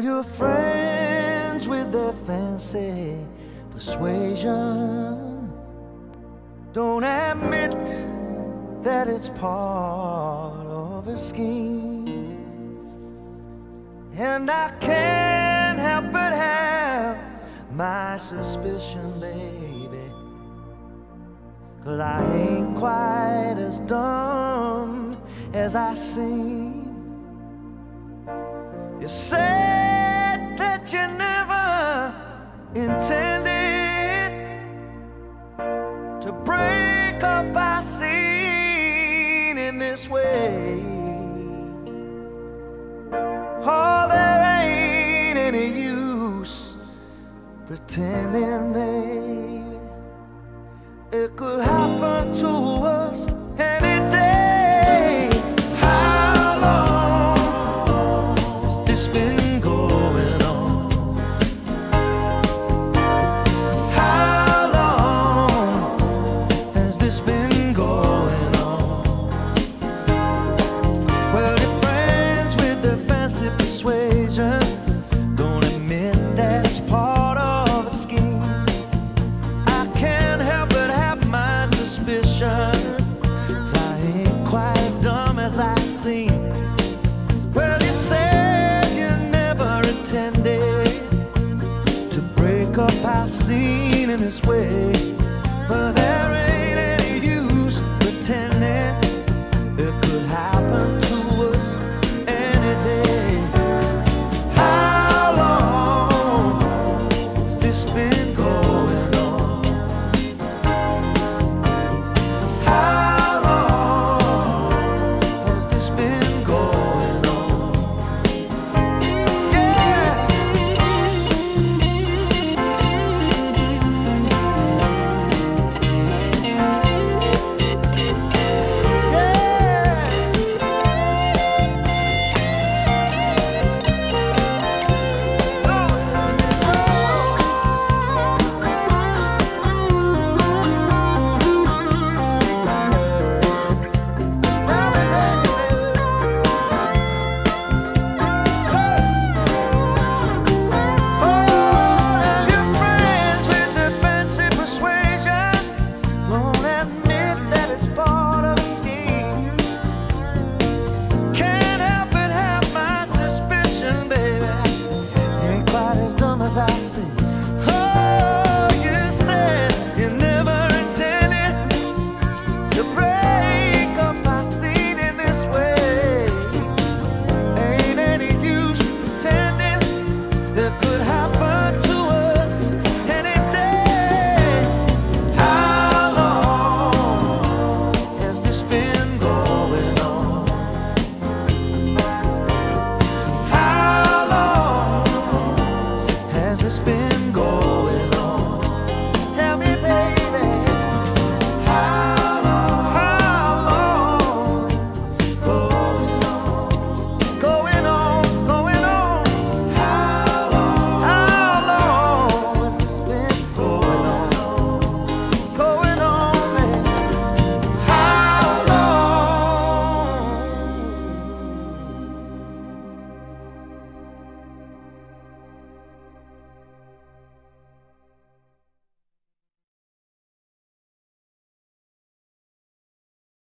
Well, you're friends with their fancy persuasion. Don't admit that it's part of a scheme. And I can't help but have my suspicion, baby. Cause I ain't quite as dumb as I seem. You said you never intended to break up our scene in this way. Oh, there ain't any use pretending, baby. It could happen to us passive persuasion. Don't admit that it's part of a scheme. I can't help but have my suspicions. I ain't quite as dumb as I seem. Well, you said you never intended to break up our scene in this way, but. Go. gold.